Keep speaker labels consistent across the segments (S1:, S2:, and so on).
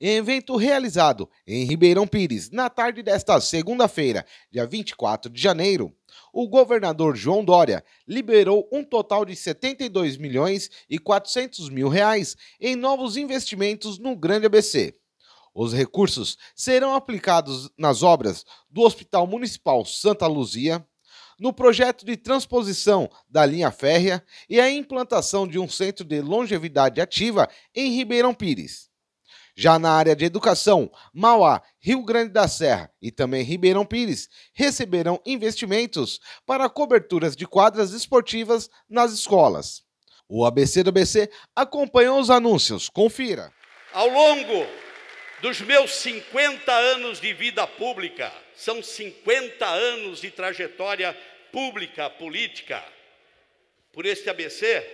S1: Evento realizado em Ribeirão Pires, na tarde desta segunda-feira, dia 24 de janeiro, o governador João Dória liberou um total de 72 milhões e 400 mil reais em novos investimentos no Grande ABC. Os recursos serão aplicados nas obras do Hospital Municipal Santa Luzia, no projeto de transposição da linha férrea e a implantação de um centro de longevidade ativa em Ribeirão Pires. Já na área de educação, Mauá, Rio Grande da Serra e também Ribeirão Pires receberão investimentos para coberturas de quadras esportivas nas escolas. O ABC do ABC acompanhou os anúncios. Confira.
S2: Ao longo dos meus 50 anos de vida pública, são 50 anos de trajetória pública, política, por este ABC,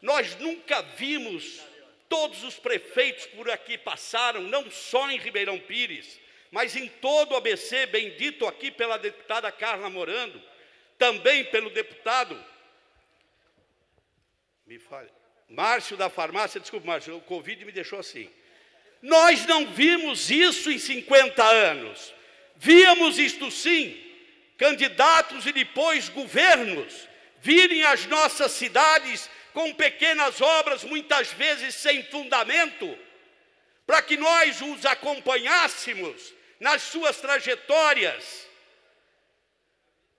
S2: nós nunca vimos Todos os prefeitos por aqui passaram, não só em Ribeirão Pires, mas em todo o ABC, bendito aqui pela deputada Carla Morando, também pelo deputado. Me. Márcio da farmácia, desculpa, Márcio, o Covid me deixou assim. Nós não vimos isso em 50 anos. Víamos isto sim, candidatos e depois governos virem as nossas cidades com pequenas obras, muitas vezes sem fundamento, para que nós os acompanhássemos nas suas trajetórias.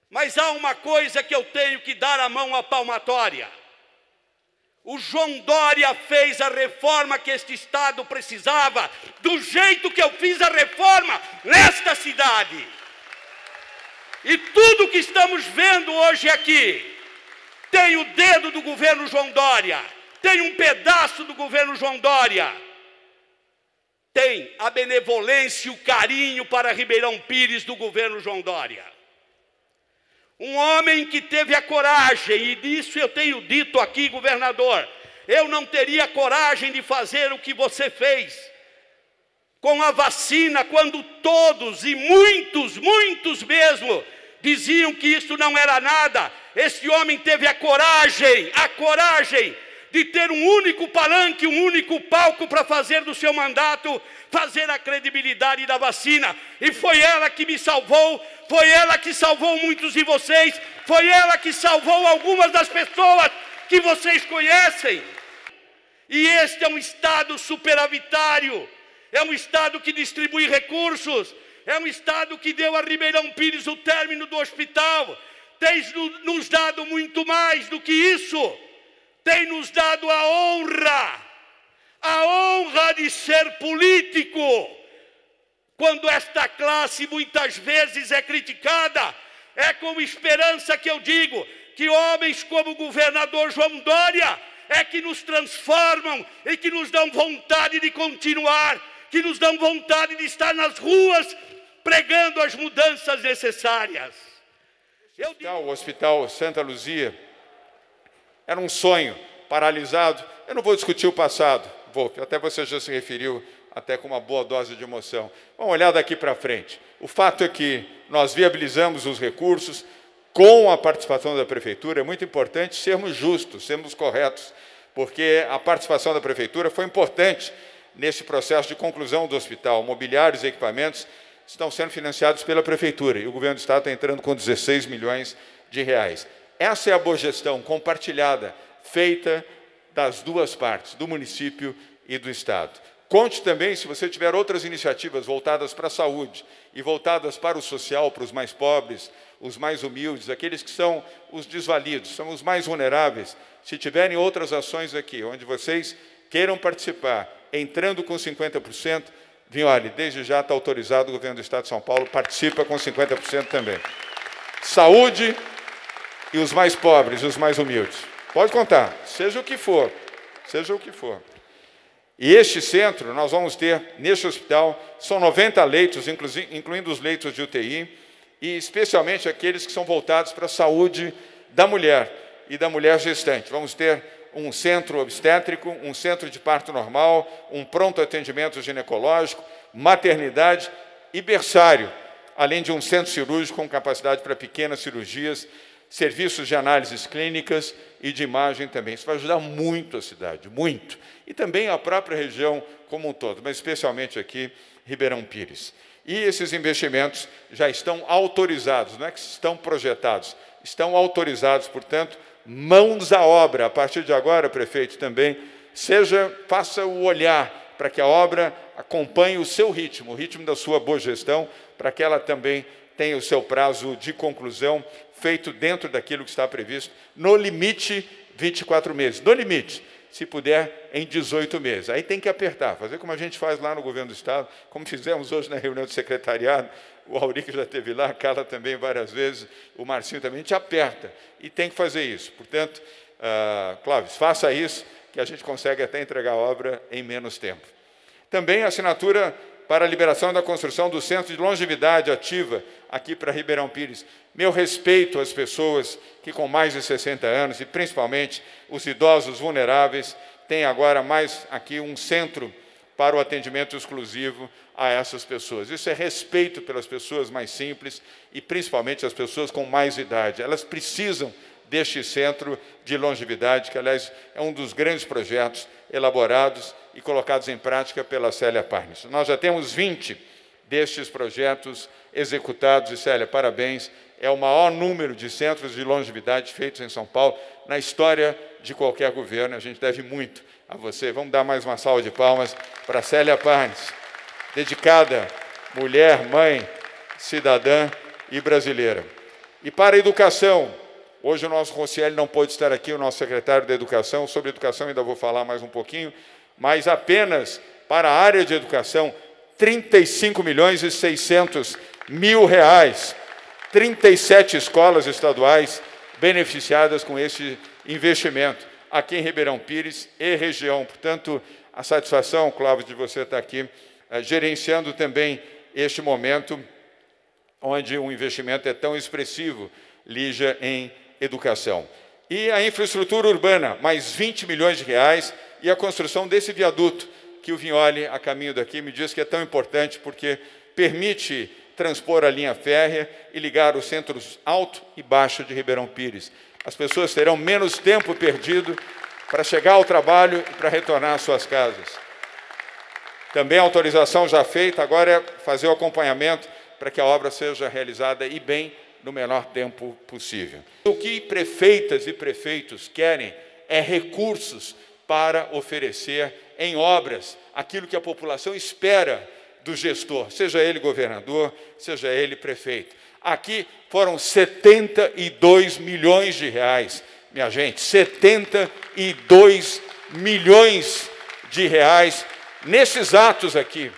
S2: Mas há uma coisa que eu tenho que dar a mão à palmatória. O João Dória fez a reforma que este Estado precisava, do jeito que eu fiz a reforma nesta cidade. E tudo que estamos vendo hoje aqui, tem o dedo do governo João Dória, tem um pedaço do governo João Dória, tem a benevolência e o carinho para Ribeirão Pires do governo João Dória. Um homem que teve a coragem, e disso eu tenho dito aqui, governador, eu não teria coragem de fazer o que você fez com a vacina, quando todos e muitos, muitos mesmo, diziam que isso não era nada, esse homem teve a coragem, a coragem de ter um único palanque, um único palco para fazer do seu mandato, fazer a credibilidade da vacina. E foi ela que me salvou, foi ela que salvou muitos de vocês, foi ela que salvou algumas das pessoas que vocês conhecem. E este é um Estado superavitário, é um Estado que distribui recursos, é um Estado que deu a Ribeirão Pires o término do hospital, tem nos dado muito mais do que isso, tem nos dado a honra, a honra de ser político. Quando esta classe muitas vezes é criticada, é com esperança que eu digo que homens como o governador João Dória é que nos transformam e que nos dão vontade de continuar, que nos dão vontade de estar nas ruas pregando as mudanças necessárias.
S3: O Hospital Santa Luzia era um sonho paralisado. Eu não vou discutir o passado, vou, até você já se referiu, até com uma boa dose de emoção. Vamos olhar daqui para frente. O fato é que nós viabilizamos os recursos com a participação da Prefeitura. É muito importante sermos justos, sermos corretos, porque a participação da Prefeitura foi importante nesse processo de conclusão do hospital. Mobiliários e equipamentos estão sendo financiados pela Prefeitura e o governo do Estado está entrando com 16 milhões de reais. Essa é a boa gestão compartilhada, feita das duas partes, do município e do Estado. Conte também se você tiver outras iniciativas voltadas para a saúde e voltadas para o social, para os mais pobres, os mais humildes, aqueles que são os desvalidos, são os mais vulneráveis. Se tiverem outras ações aqui, onde vocês queiram participar, entrando com 50%, Vinholi, desde já está autorizado, o governo do Estado de São Paulo participa com 50% também. Saúde e os mais pobres, os mais humildes. Pode contar, seja o que for, seja o que for. E este centro, nós vamos ter, neste hospital, são 90 leitos, incluindo os leitos de UTI, e especialmente aqueles que são voltados para a saúde da mulher e da mulher gestante. Vamos ter um centro obstétrico, um centro de parto normal, um pronto atendimento ginecológico, maternidade e berçário, além de um centro cirúrgico com capacidade para pequenas cirurgias, serviços de análises clínicas e de imagem também. Isso vai ajudar muito a cidade, muito. E também a própria região como um todo, mas especialmente aqui, Ribeirão Pires. E esses investimentos já estão autorizados, não é que estão projetados, estão autorizados, portanto, mãos à obra. A partir de agora, prefeito, também, seja, faça o olhar para que a obra acompanhe o seu ritmo, o ritmo da sua boa gestão, para que ela também tenha o seu prazo de conclusão feito dentro daquilo que está previsto, no limite 24 meses, no limite, se puder em 18 meses. Aí tem que apertar, fazer como a gente faz lá no governo do Estado, como fizemos hoje na reunião do secretariado, o Auric já esteve lá, a Carla também várias vezes, o Marcinho também, a gente aperta e tem que fazer isso. Portanto, uh, faça isso, que a gente consegue até entregar a obra em menos tempo. Também a assinatura para a liberação da construção do Centro de Longevidade Ativa aqui para Ribeirão Pires. Meu respeito às pessoas que com mais de 60 anos, e principalmente os idosos vulneráveis, têm agora mais aqui um centro para o atendimento exclusivo a essas pessoas. Isso é respeito pelas pessoas mais simples e principalmente as pessoas com mais idade. Elas precisam deste centro de longevidade, que, aliás, é um dos grandes projetos elaborados e colocados em prática pela Célia Parnes. Nós já temos 20 destes projetos executados, e Célia, parabéns, é o maior número de centros de longevidade feitos em São Paulo na história de qualquer governo. A gente deve muito a você. Vamos dar mais uma salva de palmas para Célia Parnes, dedicada, mulher, mãe, cidadã e brasileira. E para a educação, hoje o nosso Roncieli não pôde estar aqui, o nosso secretário de Educação, sobre educação ainda vou falar mais um pouquinho, mas apenas para a área de educação, 35 milhões e 600 mil reais. 37 escolas estaduais beneficiadas com esse investimento aqui em Ribeirão Pires e região. Portanto, a satisfação, Cláudio, de você estar aqui eh, gerenciando também este momento onde o investimento é tão expressivo, Lígia, em educação. E a infraestrutura urbana, mais 20 milhões de reais, e a construção desse viaduto, que o Vignoli, a caminho daqui, me diz que é tão importante porque permite transpor a linha férrea e ligar os centros alto e baixo de Ribeirão Pires. As pessoas terão menos tempo perdido para chegar ao trabalho e para retornar às suas casas. Também a autorização já feita, agora é fazer o acompanhamento para que a obra seja realizada e bem no menor tempo possível. O que prefeitas e prefeitos querem é recursos para oferecer em obras aquilo que a população espera do gestor, seja ele governador, seja ele prefeito. Aqui foram 72 milhões de reais, minha gente, 72 milhões de reais nesses atos aqui.